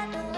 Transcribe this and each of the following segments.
angel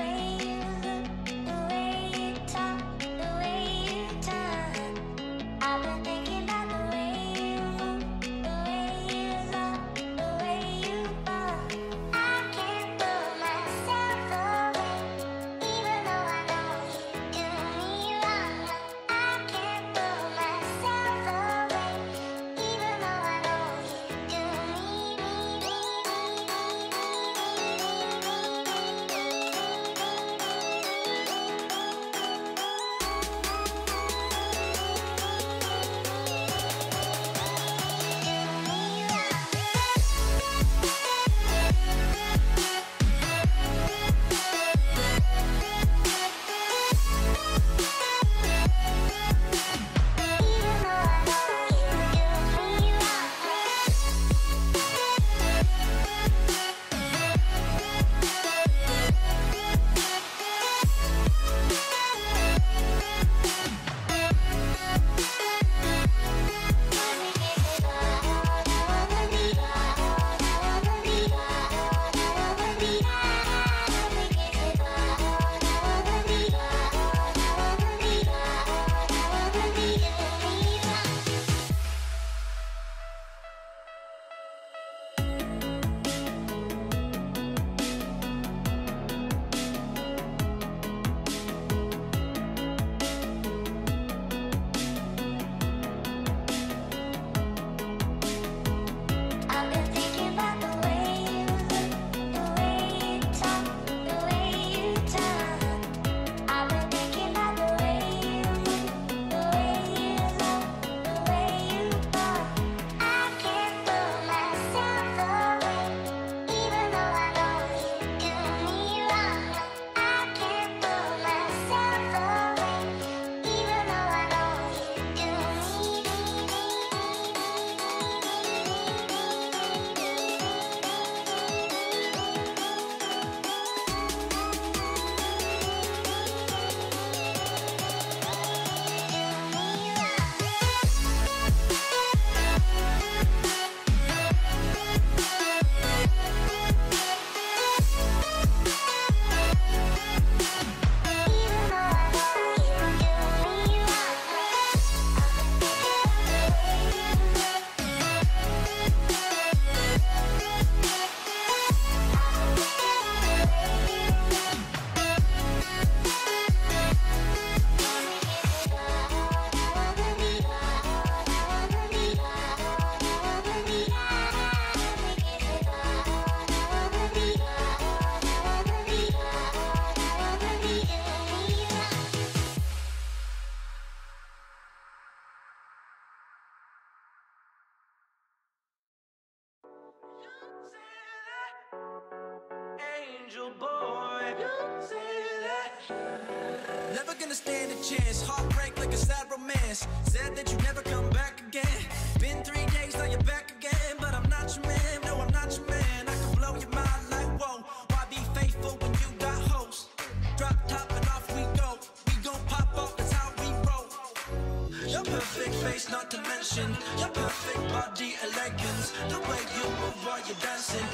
Never gonna stand a chance. Heartbreak like a sad romance. Said that you'd never come back again. Been three days, now you're back again. But I'm not your man. No, I'm not your man. I can blow your mind like whoa. Why be faithful when you got hoes? Drop top and off we go. We gon' pop off, that's how we roll. Your perfect face, not to mention your perfect body elegance. The way you move while you're dancing.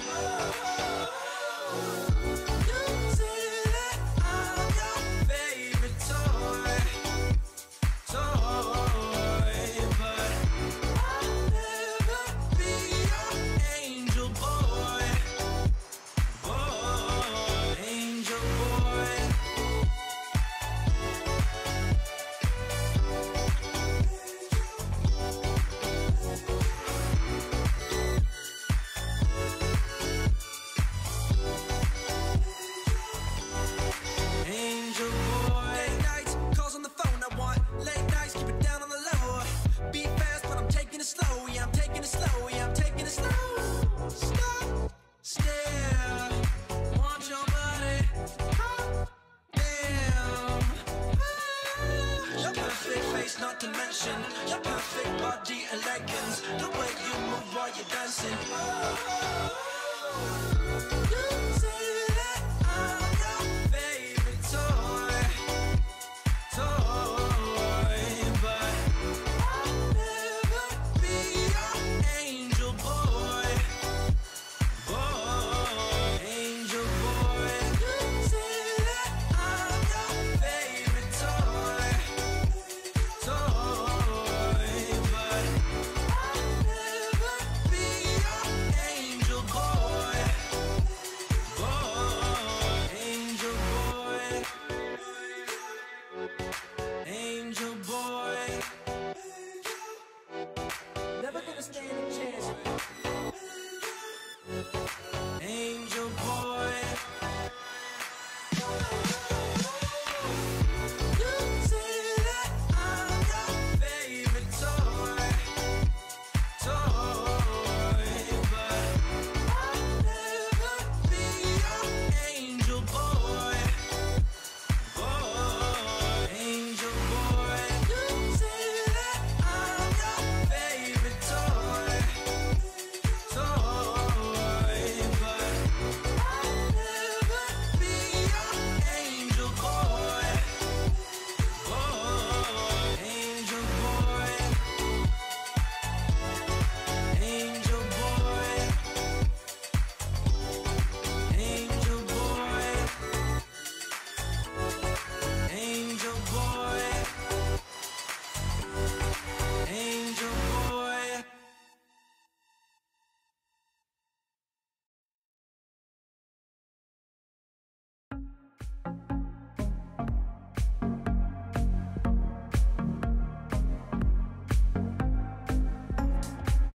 You electric.